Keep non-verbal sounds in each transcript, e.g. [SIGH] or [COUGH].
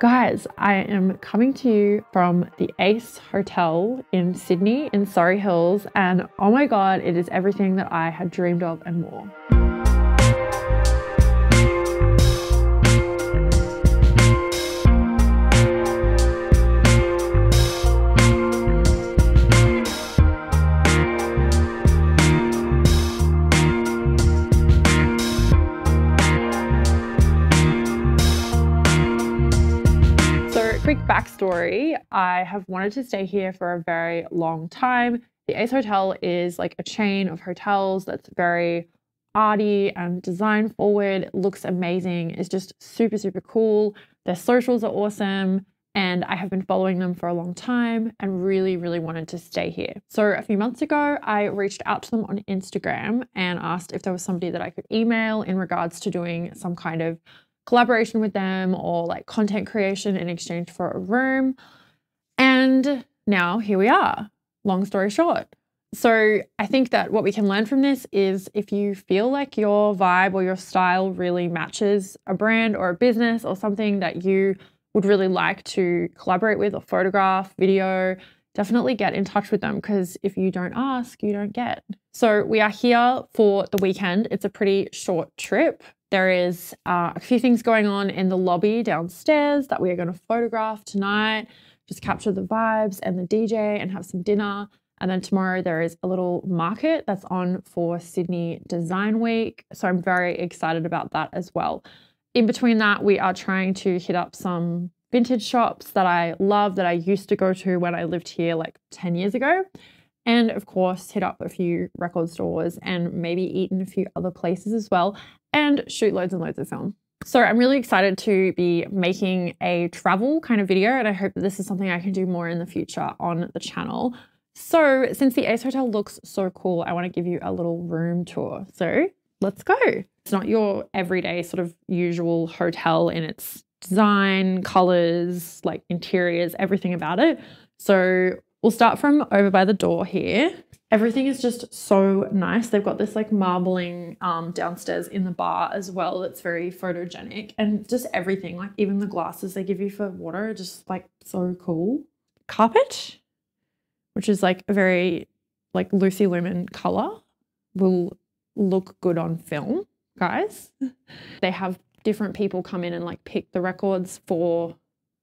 Guys, I am coming to you from the Ace Hotel in Sydney in Surry Hills, and oh my god, it is everything that I had dreamed of and more. Backstory I have wanted to stay here for a very long time. The Ace Hotel is like a chain of hotels that's very arty and design forward, looks amazing, it's just super, super cool. Their socials are awesome. And I have been following them for a long time and really, really wanted to stay here. So, a few months ago, I reached out to them on Instagram and asked if there was somebody that I could email in regards to doing some kind of collaboration with them or like content creation in exchange for a room. And now here we are. Long story short. So I think that what we can learn from this is if you feel like your vibe or your style really matches a brand or a business or something that you would really like to collaborate with or photograph, video, definitely get in touch with them because if you don't ask, you don't get. So we are here for the weekend. It's a pretty short trip. There is uh, a few things going on in the lobby downstairs that we are going to photograph tonight, just capture the vibes and the DJ and have some dinner. And then tomorrow there is a little market that's on for Sydney Design Week. So I'm very excited about that as well. In between that, we are trying to hit up some vintage shops that I love that I used to go to when I lived here like 10 years ago. And of course, hit up a few record stores and maybe eat in a few other places as well and shoot loads and loads of film. So I'm really excited to be making a travel kind of video and I hope that this is something I can do more in the future on the channel. So since the Ace Hotel looks so cool, I want to give you a little room tour. So let's go. It's not your everyday sort of usual hotel in its design, colors, like interiors, everything about it. So we'll start from over by the door here. Everything is just so nice. They've got this like marbling um, downstairs in the bar as well. It's very photogenic and just everything, like even the glasses they give you for water are just like so cool. Carpet, which is like a very like Lucy Lumen color, will look good on film, guys. [LAUGHS] they have different people come in and like pick the records for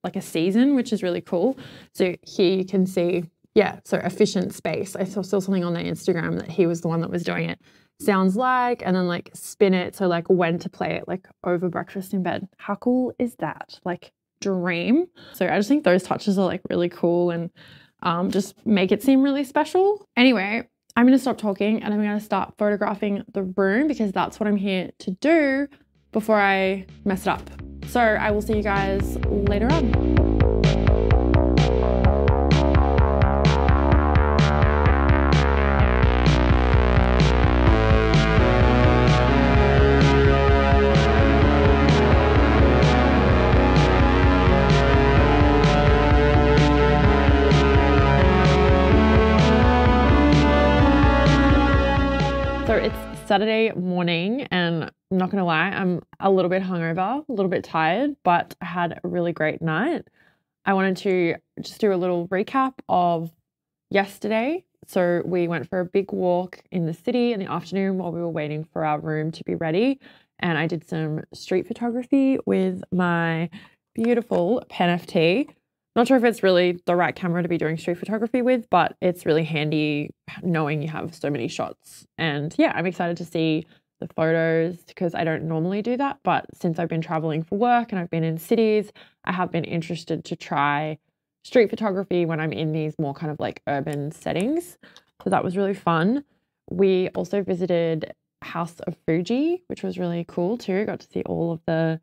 like a season, which is really cool. So here you can see yeah, so efficient space. I saw, saw something on their Instagram that he was the one that was doing it. Sounds like, and then like spin it. So, like, when to play it, like over breakfast in bed. How cool is that? Like, dream. So, I just think those touches are like really cool and um, just make it seem really special. Anyway, I'm going to stop talking and I'm going to start photographing the room because that's what I'm here to do before I mess it up. So, I will see you guys later on. Saturday morning, and I'm not gonna lie, I'm a little bit hungover, a little bit tired, but I had a really great night. I wanted to just do a little recap of yesterday. So, we went for a big walk in the city in the afternoon while we were waiting for our room to be ready. And I did some street photography with my beautiful Pen FT. Not sure if it's really the right camera to be doing street photography with, but it's really handy knowing you have so many shots. And yeah, I'm excited to see the photos because I don't normally do that. But since I've been traveling for work and I've been in cities, I have been interested to try street photography when I'm in these more kind of like urban settings. So that was really fun. We also visited House of Fuji, which was really cool too. Got to see all of the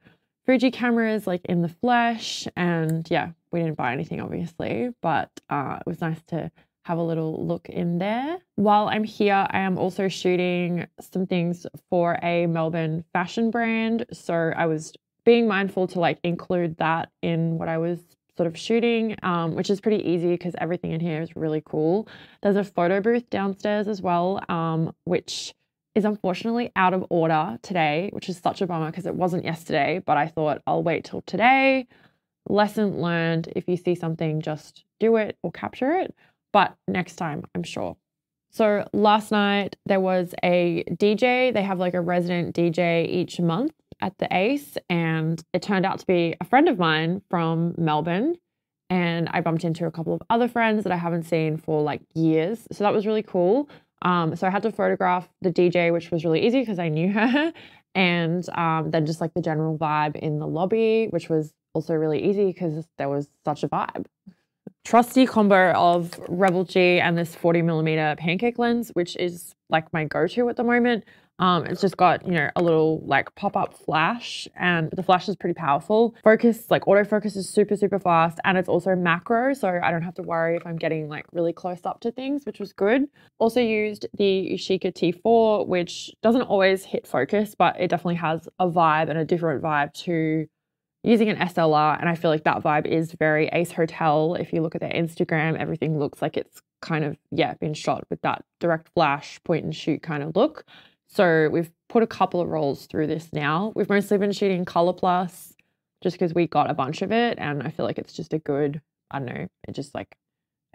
Fuji cameras like in the flesh. And yeah, we didn't buy anything obviously, but uh, it was nice to have a little look in there. While I'm here, I am also shooting some things for a Melbourne fashion brand. So I was being mindful to like include that in what I was sort of shooting, um, which is pretty easy because everything in here is really cool. There's a photo booth downstairs as well, um, which is unfortunately out of order today, which is such a bummer because it wasn't yesterday, but I thought I'll wait till today. Lesson learned. If you see something, just do it or capture it. But next time, I'm sure. So last night there was a DJ. They have like a resident DJ each month at the Ace, and it turned out to be a friend of mine from Melbourne. And I bumped into a couple of other friends that I haven't seen for like years. So that was really cool. Um, so I had to photograph the DJ, which was really easy because I knew her. [LAUGHS] and um, then just like the general vibe in the lobby, which was also really easy because there was such a vibe. Trusty combo of Rebel G and this 40 millimeter pancake lens, which is like my go to at the moment. Um, it's just got, you know, a little like pop up flash and the flash is pretty powerful. Focus, like autofocus is super, super fast and it's also macro. So I don't have to worry if I'm getting like really close up to things, which was good. Also used the Yashica T4, which doesn't always hit focus, but it definitely has a vibe and a different vibe to using an SLR. And I feel like that vibe is very Ace Hotel. If you look at their Instagram, everything looks like it's kind of, yeah, been shot with that direct flash, point and shoot kind of look. So we've put a couple of rolls through this now. We've mostly been shooting Color Plus just because we got a bunch of it and I feel like it's just a good, I don't know, it just like,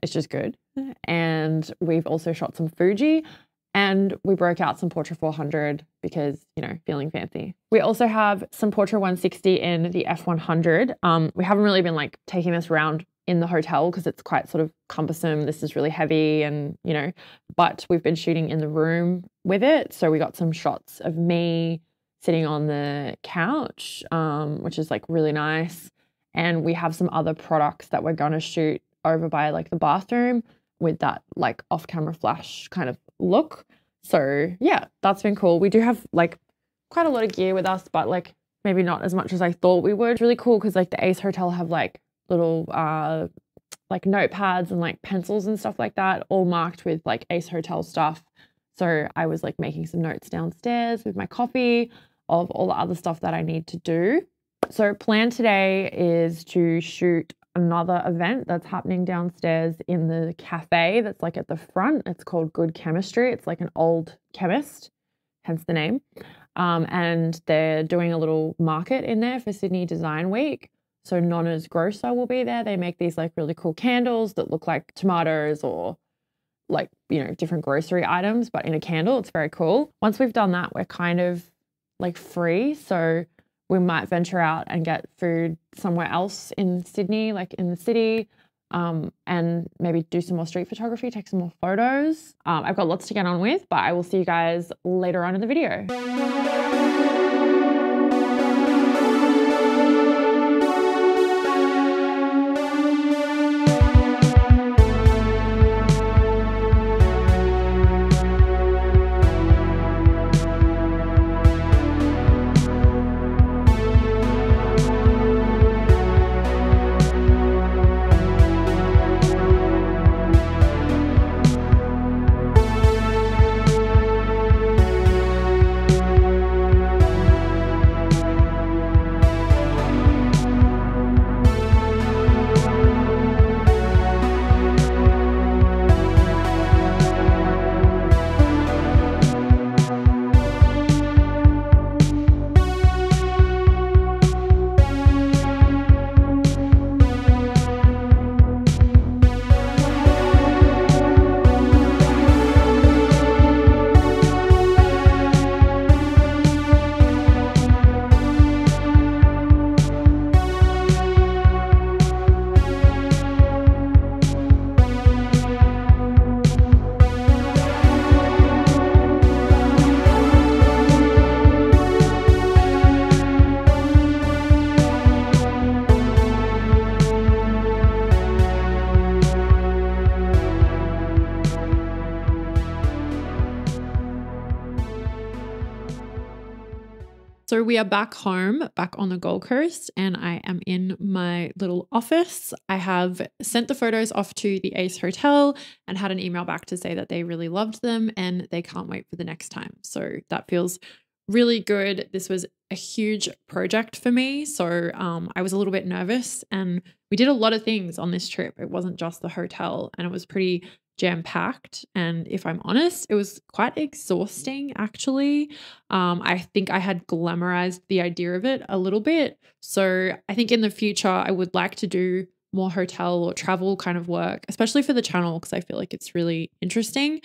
it's just good. Mm-hmm. And we've also shot some Fuji and we broke out some Portra 400 because, you know, feeling fancy. We also have some Portra 160 in the F100. Um, we haven't really been like taking this around in the hotel because it's quite sort of cumbersome. This is really heavy and, you know, but we've been shooting in the room with it. So we got some shots of me sitting on the couch, um, which is like really nice. And we have some other products that we're going to shoot over by like the bathroom with that like off camera flash kind of look. So yeah, that's been cool. We do have like quite a lot of gear with us, but like maybe not as much as I thought we would. It's really cool because like the Ace Hotel have like little uh like notepads and like pencils and stuff like that, all marked with like Ace Hotel stuff. So I was like making some notes downstairs with my coffee of all the other stuff that I need to do. So plan today is to shoot another event that's happening downstairs in the cafe that's like at the front. It's called Good Chemistry. It's like an old chemist, hence the name. Um, and they're doing a little market in there for Sydney Design Week. So Nonna's Grocer will be there. They make these like really cool candles that look like tomatoes or like, you know, different grocery items, but in a candle. It's very cool. Once we've done that, we're kind of like free. So we might venture out and get food somewhere else in Sydney, like in the city, um, and maybe do some more street photography, take some more photos. Um, I've got lots to get on with, but I will see you guys later on in the video. So we are back home, back on the Gold Coast, and I am in my little office. I have sent the photos off to the Ace Hotel and had an email back to say that they really loved them and they can't wait for the next time. So that feels really good. This was a huge project for me. So um, I was a little bit nervous and we did a lot of things on this trip. It wasn't just the hotel and it was pretty jam packed. And if I'm honest, it was quite exhausting actually. Um, I think I had glamorized the idea of it a little bit. So I think in the future, I would like to do more hotel or travel kind of work, especially for the channel, because I feel like it's really interesting.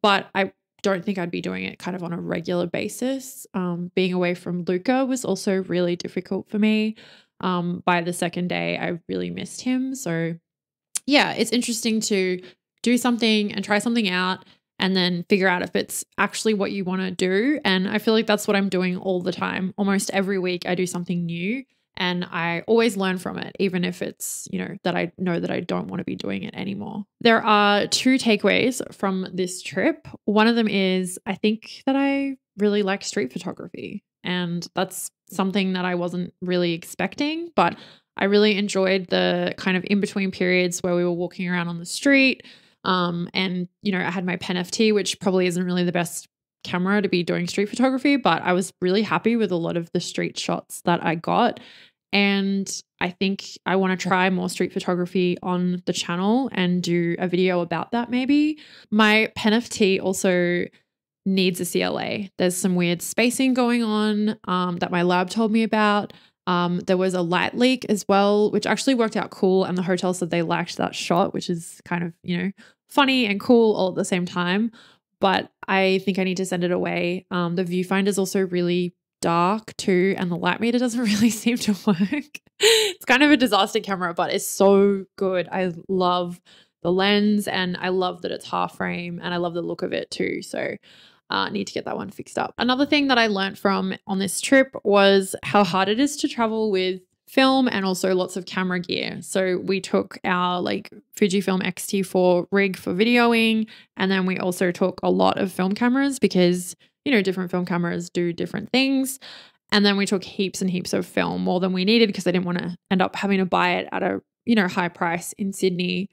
But I don't think I'd be doing it kind of on a regular basis. Um, being away from Luca was also really difficult for me. Um, by the second day, I really missed him. So, yeah, it's interesting to do something and try something out and then figure out if it's actually what you want to do. And I feel like that's what I'm doing all the time. Almost every week, I do something new and I always learn from it, even if it's, you know, that I know that I don't want to be doing it anymore. There are two takeaways from this trip. One of them is I think that I really like street photography, and that's something that I wasn't really expecting, but I really enjoyed the kind of in between periods where we were walking around on the street. Um, and, you know, I had my Pen FT, which probably isn't really the best camera to be doing street photography, but I was really happy with a lot of the street shots that I got. And I think I want to try more street photography on the channel and do a video about that maybe. My Pen FT also needs a CLA. There's some weird spacing going on um, that my lab told me about. Um, there was a light leak as well, which actually worked out cool. And the hotel said they liked that shot, which is kind of, you know, funny and cool all at the same time but I think I need to send it away. Um, the viewfinder is also really dark too, and the light meter [LAUGHS] doesn't really seem to work. [LAUGHS] it's kind of a disaster camera, but it's so good. I love the lens and I love that it's half frame and I love the look of it too. So uh, need to get that one fixed up. Another thing that I learned from on this trip was how hard it is to travel with film and also lots of camera gear. So we took our like Fujifilm X-T4 rig for videoing and then we also took a lot of film cameras because you know different film cameras do different things. And then we took heaps and heaps of film more than we needed because I didn't want to end up having to buy it at a you know high price in Sydney.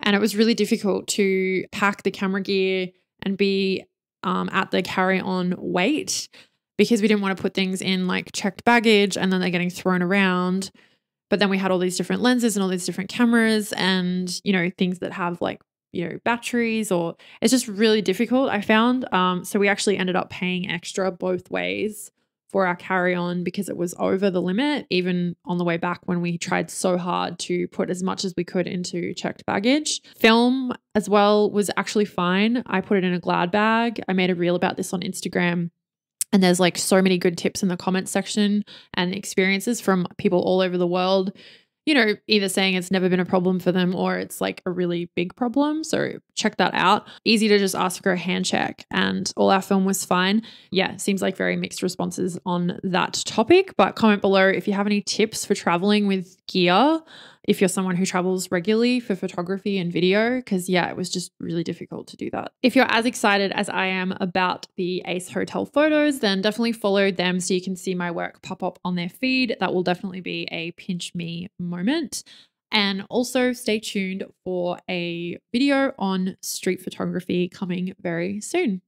And it was really difficult to pack the camera gear and be um, at the carry on weight because we didn't want to put things in like checked baggage and then they're getting thrown around. But then we had all these different lenses and all these different cameras and, you know, things that have like, you know, batteries or it's just really difficult, I found. Um, so we actually ended up paying extra both ways for our carry on because it was over the limit, even on the way back when we tried so hard to put as much as we could into checked baggage. Film as well was actually fine. I put it in a glad bag. I made a reel about this on Instagram and there's like so many good tips in the comments section and experiences from people all over the world you know, either saying it's never been a problem for them or it's like a really big problem. So check that out. Easy to just ask for a hand check, and all our film was fine. Yeah, seems like very mixed responses on that topic. But comment below if you have any tips for traveling with gear if you're someone who travels regularly for photography and video, because yeah, it was just really difficult to do that. If you're as excited as I am about the Ace Hotel photos, then definitely follow them so you can see my work pop up on their feed. That will definitely be a pinch me moment. And also stay tuned for a video on street photography coming very soon.